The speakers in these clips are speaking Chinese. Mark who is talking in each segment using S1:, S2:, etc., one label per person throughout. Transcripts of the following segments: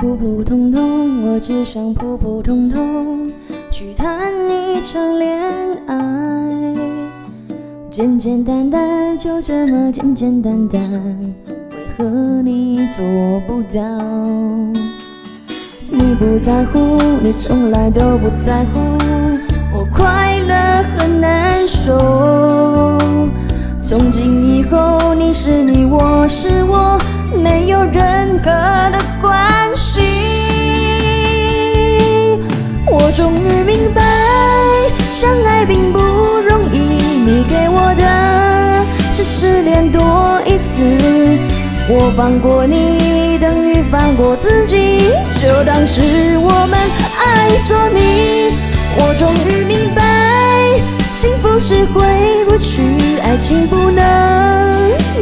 S1: 普普通通，我只想普普通通去谈一场恋爱，简简单单，就这么简简单单，为何你做不到？你不在乎，你从来都不在乎，我快乐很难受。从今以后，你是你，我是我，没有人明白，相爱并不容易。你给我的是失恋多一次，我放过你等于放过自己，就当是我们爱错迷。我终于明白，幸福是回不去，爱情不能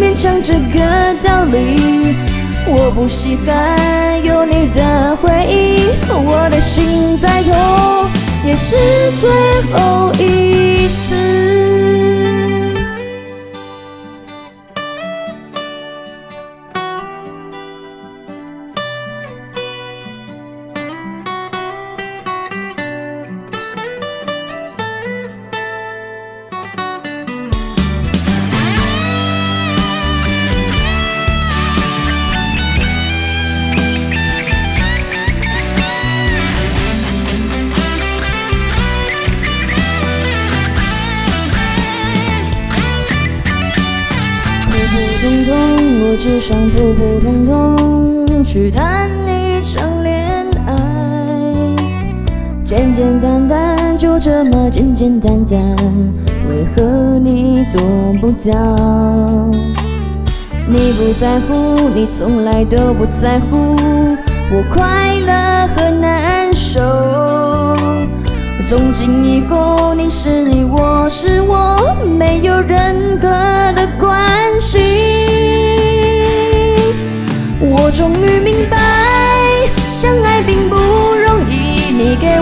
S1: 勉强这个道理。我不稀罕有你的回忆，我的心在痛是痛，我只想普普通通去谈一场恋爱，简简单单，就这么简简单单，为何你做不到？你不在乎，你从来都不在乎，我快乐和难受。从今以后，你是你，我是我，没有任何的关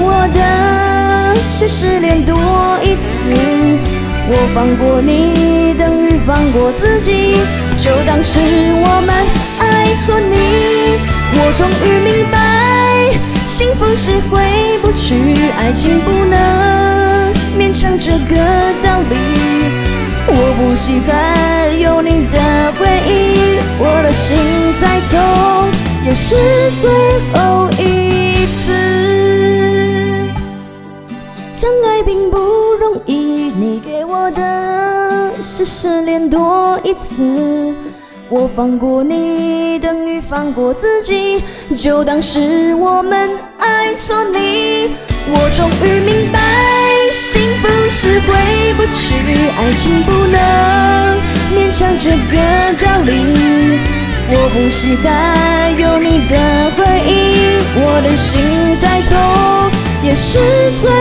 S1: 我的是失恋多一次，我放过你等于放过自己，就当是我们爱错你。我终于明白，幸福是回不去，爱情不能勉强这个道理。我不稀罕有你的回忆，我的心再痛也是最后相爱并不容易，你给我的是失恋多一次。我放过你等于放过自己，就当是我们爱错你。我终于明白，幸福是回不去，爱情不能勉强这个道理。我不稀罕有你的回忆，我的心再痛也是最。